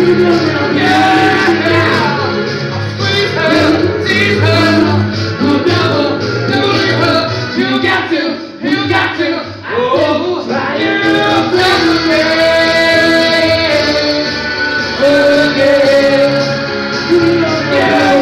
You got to, you got to?